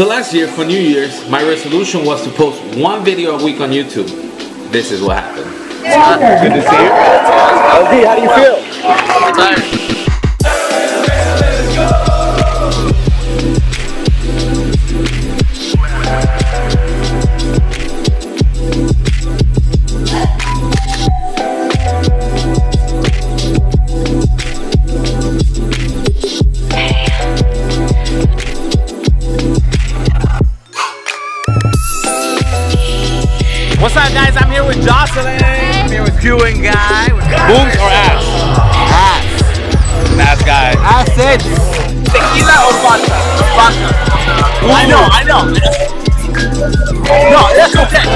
So last year for New Year's, my resolution was to post one video a week on YouTube. This is what happened. Good to see you. LD, how do you feel? I'm tired. With Jocelyn. I'm here with QBanguy. Booms or ass? Ass. Ass guy. Acid. Tequila or vodka? Vodka. I know, I know. No, that's okay.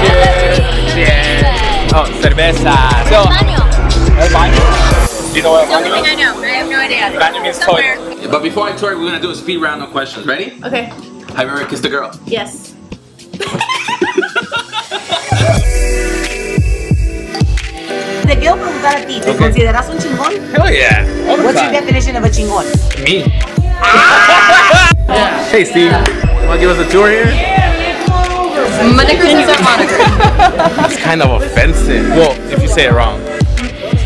Yeah. yeah. Oh, cerveza. So, El baño? Do you know what el only baño thing is? I know. I have no idea. Baño means Somewhere. toilet. But before I tour, we're gonna do a speed round of questions. Ready? Okay. Have you ever kissed a girl? Yes. quiero a ti, ¿te Ok. consideras un chingón? Hell yeah. All What's your time. definition of a chingón? Me. Hey Steve, you wanna give us a tour here? Monikers is our moniker. It's kind of offensive. Well, if you say it wrong.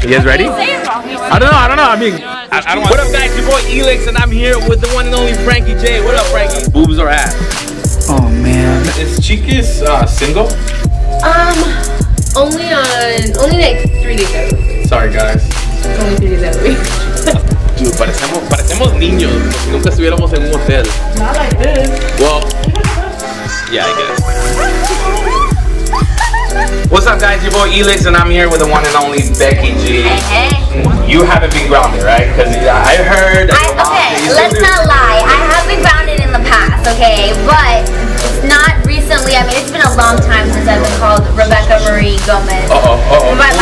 You guys ready? Say it wrong. I don't know, I don't know. I mean, I, I don't What up, guys? Your boy Elixx, and I'm here with the one and only Frankie J. What up, Frankie? Boobs or ass? Oh man. Is Chiquis uh, single? Um, only on only like three days out of the week. Sorry, guys. Only three days out of the week. Dude, parecemos, parecemos niños, como si nunca estuviéramos en un hotel. Not like this. Well, yeah, I guess. What's up, guys? Your boy Elixx, and I'm here with the one and only Becky G. Hey. Mm, you haven't been grounded, right? Because I heard. that I, your mom- okay, you said let's this- not lie. I have been grounded in the past, okay? But it's not recently. I mean, it's been a long time since I've been called Rebecca Marie Gomez. Uh-oh, uh-oh. But Full my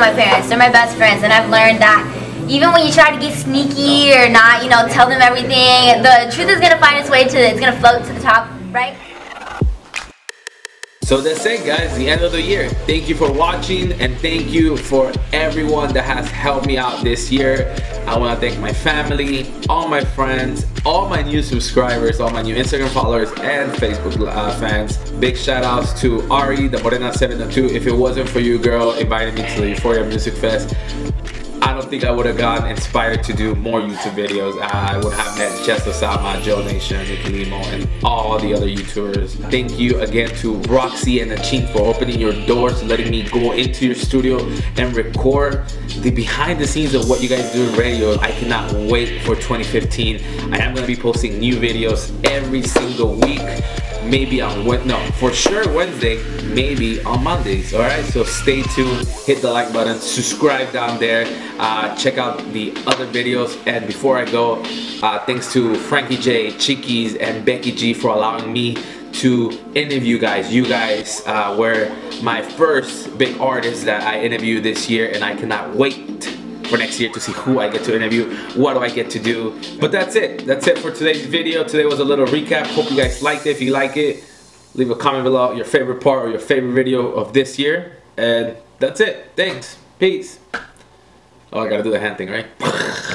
my parents. They're my best friends, and I've learned that even when you try to get sneaky or not, you know, tell them everything, the truth is gonna find its way to, it's gonna float to the top, right? So that's it guys, the end of the year. Thank you for watching and thank you for everyone that has helped me out this year. I want to thank my family, all my friends, all my new subscribers, all my new Instagram followers and Facebook uh, fans. Big shout outs to Aury, the Morena 702. If it wasn't for you girl inviting me to the Euphoria Music Fest, I don't think I would have gotten inspired to do more YouTube videos. I would have met Jess Lizama, Joe Nation, Nikki Limo, and all the other YouTubers. Thank you again to RaqC and Nachin for opening your doors, letting me go into your studio and record the behind the scenes of what you guys do in radio. I cannot wait for 2015. I am gonna be posting new videos every single week maybe on what no for sure wednesday maybe on mondays all right so stay tuned hit the like button subscribe down there uh, check out the other videos and before i go uh, thanks to frankie j chiquis and becky g for allowing me to interview you guys. You guys uh, were my first big artist that i interviewed this year and i cannot wait for next year to see who I get to interview, what do I get to do. But that's it. That's it for today's video. Today was a little recap. Hope you guys liked it. If you like it, leave a comment below your favorite part or your favorite video of this year. And that's it. Thanks. Peace. Oh, I gotta do the hand thing, right?